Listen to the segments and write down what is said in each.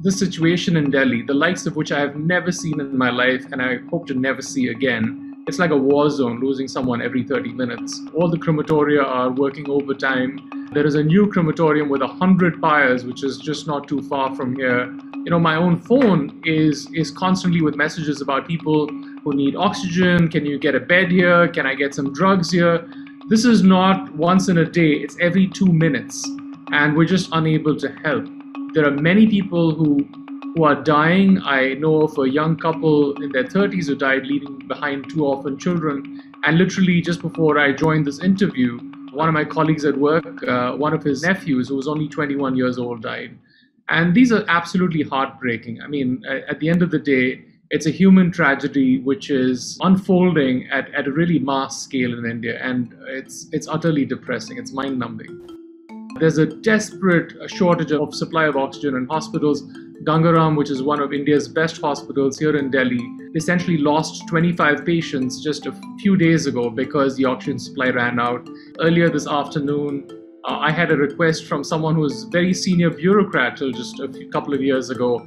This situation in Delhi, the likes of which I have never seen in my life and I hope to never see again, it's like a war zone, losing someone every 30 minutes. All the crematoria are working overtime. There is a new crematorium with 100 pyres, which is just not too far from here. You know, my own phone is, is constantly with messages about people who need oxygen. Can you get a bed here? Can I get some drugs here? This is not once in a day, it's every two minutes. And we're just unable to help there are many people who who are dying. I know of a young couple in their 30s who died, leaving behind two orphan children. And literally, just before I joined this interview, one of my colleagues at work, uh, one of his nephews, who was only 21 years old, died. And these are absolutely heartbreaking. I mean, at the end of the day, it's a human tragedy which is unfolding at, at a really mass scale in India, and it's it's utterly depressing. It's mind numbing. There's a desperate shortage of supply of oxygen in hospitals. Gangaram, which is one of India's best hospitals here in Delhi, essentially lost 25 patients just a few days ago because the oxygen supply ran out. Earlier this afternoon, uh, I had a request from someone who was very senior bureaucrat till just a few, couple of years ago.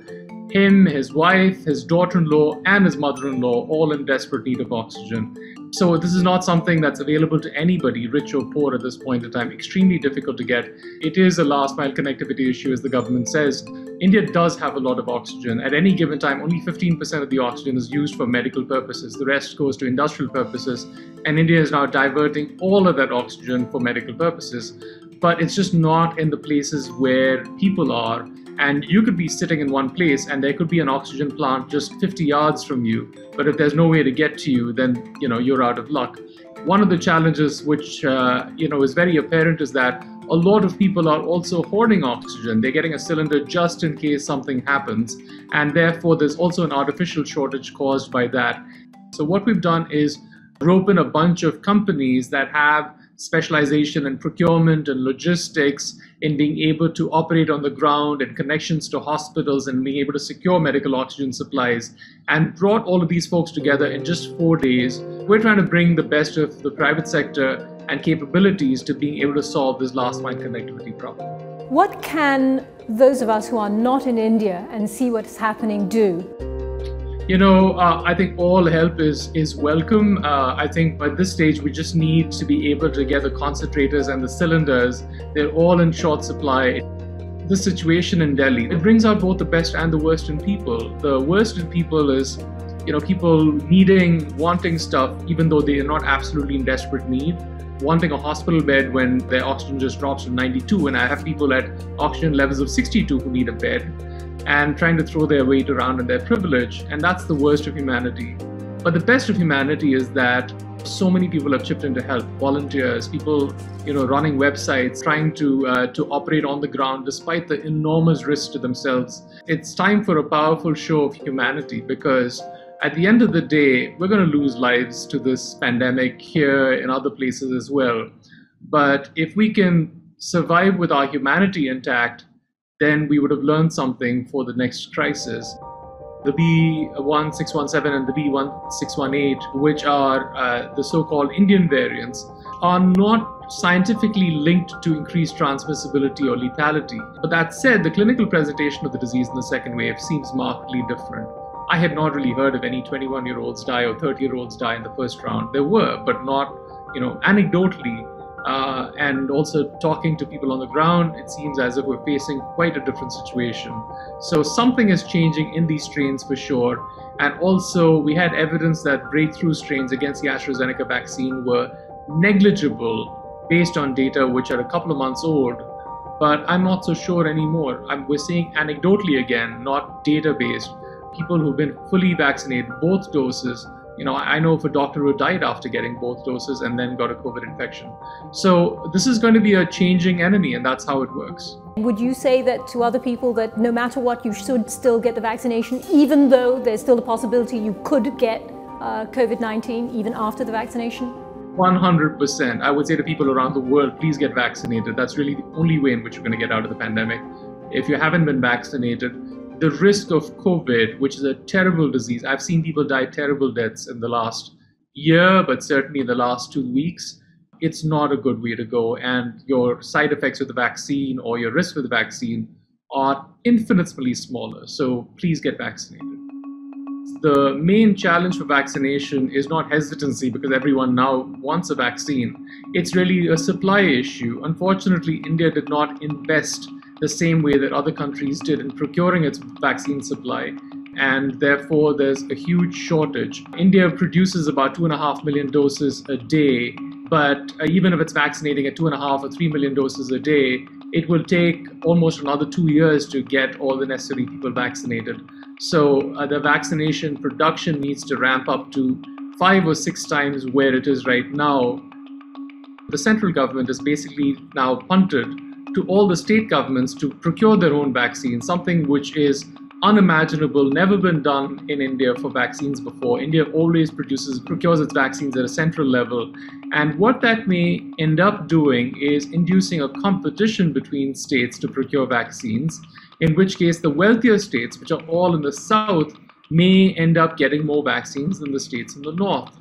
Him, his wife, his daughter-in-law, and his mother-in-law all in desperate need of oxygen. So this is not something that's available to anybody, rich or poor, at this point in time. Extremely difficult to get. It is a last mile connectivity issue, as the government says. India does have a lot of oxygen. At any given time, only 15% of the oxygen is used for medical purposes. The rest goes to industrial purposes. And India is now diverting all of that oxygen for medical purposes. But it's just not in the places where people are and you could be sitting in one place and there could be an oxygen plant just 50 yards from you. But if there's no way to get to you then you know you're out of luck. One of the challenges which uh, you know is very apparent is that a lot of people are also hoarding oxygen. They're getting a cylinder just in case something happens. And therefore there's also an artificial shortage caused by that. So what we've done is rope in a bunch of companies that have specialization in procurement and logistics in being able to operate on the ground and connections to hospitals and being able to secure medical oxygen supplies and brought all of these folks together in just four days. We're trying to bring the best of the private sector and capabilities to being able to solve this last mile connectivity problem. What can those of us who are not in India and see what's happening do? You know, uh, I think all help is is welcome. Uh, I think at this stage we just need to be able to get the concentrators and the cylinders. They're all in short supply. The situation in Delhi it brings out both the best and the worst in people. The worst in people is, you know, people needing, wanting stuff even though they are not absolutely in desperate need wanting a hospital bed when their oxygen just drops to 92 and I have people at oxygen levels of 62 who need a bed and trying to throw their weight around and their privilege. And that's the worst of humanity. But the best of humanity is that so many people have chipped in to help volunteers people you know running websites trying to uh, to operate on the ground despite the enormous risk to themselves it's time for a powerful show of humanity because at the end of the day we're going to lose lives to this pandemic here in other places as well but if we can survive with our humanity intact then we would have learned something for the next crisis. The B1617 and the B1618, which are uh, the so called Indian variants, are not scientifically linked to increased transmissibility or lethality. But that said, the clinical presentation of the disease in the second wave seems markedly different. I had not really heard of any 21 year olds die or 30 year olds die in the first round. There were, but not, you know, anecdotally, uh, and also talking to people on the ground, it seems as if we're facing quite a different situation. So something is changing in these strains for sure. And also, we had evidence that breakthrough strains against the AstraZeneca vaccine were negligible based on data which are a couple of months old. But I'm not so sure anymore. I'm, we're seeing anecdotally again, not data based. People who've been fully vaccinated, both doses, you know, I know of a doctor who died after getting both doses and then got a COVID infection. So this is going to be a changing enemy, and that's how it works. Would you say that to other people that no matter what, you should still get the vaccination, even though there's still a possibility you could get uh, COVID 19 even after the vaccination? 100%. I would say to people around the world, please get vaccinated. That's really the only way in which you're going to get out of the pandemic. If you haven't been vaccinated, the risk of COVID, which is a terrible disease, I've seen people die terrible deaths in the last year, but certainly in the last two weeks. It's not a good way to go. And your side effects with the vaccine or your risk with the vaccine are infinitely smaller. So please get vaccinated. The main challenge for vaccination is not hesitancy because everyone now wants a vaccine. It's really a supply issue. Unfortunately, India did not invest the same way that other countries did in procuring its vaccine supply and therefore there's a huge shortage. India produces about two and a half million doses a day, but uh, even if it's vaccinating at two and a half or three million doses a day, it will take almost another two years to get all the necessary people vaccinated. So uh, the vaccination production needs to ramp up to five or six times where it is right now. The central government is basically now punted to all the state governments to procure their own vaccines, something which is unimaginable, never been done in India for vaccines before. India always produces, procures its vaccines at a central level. And what that may end up doing is inducing a competition between states to procure vaccines, in which case the wealthier states, which are all in the south, may end up getting more vaccines than the states in the north.